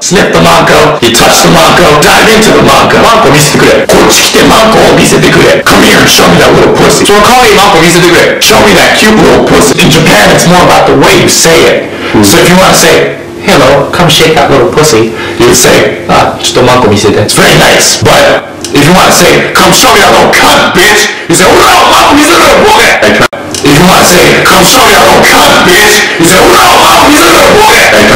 Sniff the manko, you touch the manko, dive into the manko. Come here and show me that little pussy. Show me that cute little pussy. In Japan, it's more about the way you say it. Hmm. So if you want to say, hello, come shake that little pussy, you would say, ah, ちょっとマンコ見せて。It's very nice, but if you want to say, come show me that little cunt, bitch, you say, oh. If you want to say, come show me that little